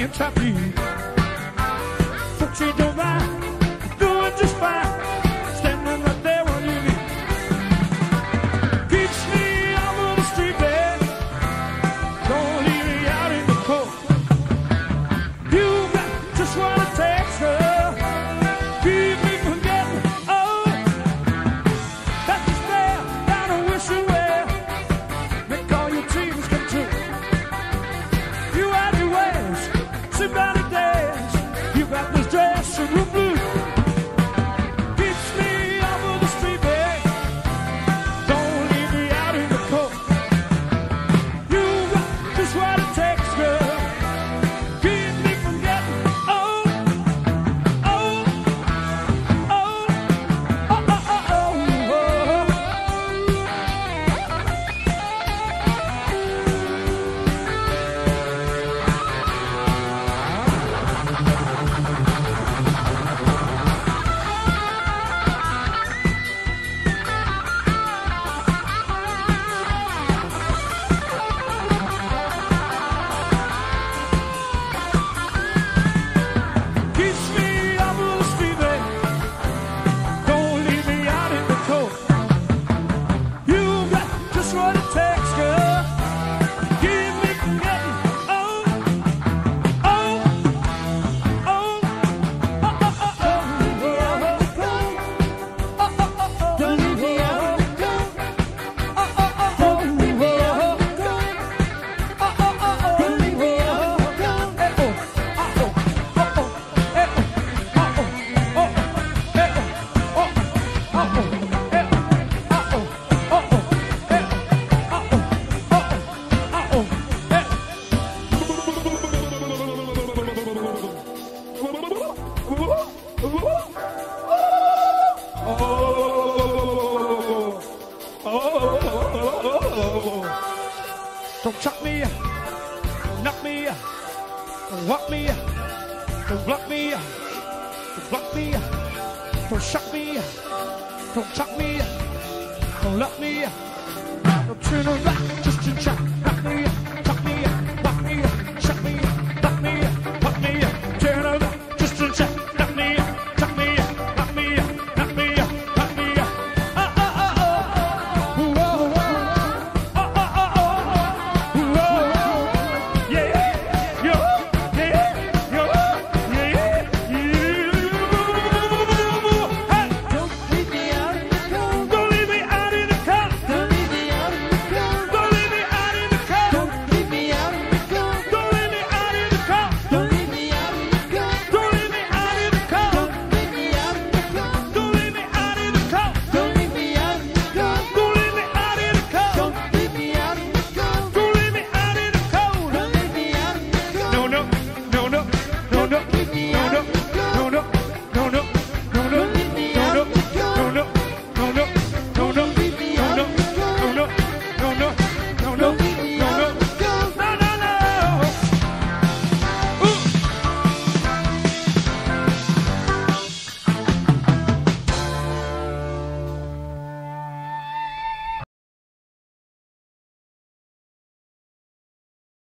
can't stop me. But you don't mind. me, don't block me, don't block me, don't shock me, don't shock me, don't lock me, don't turn around, just to check.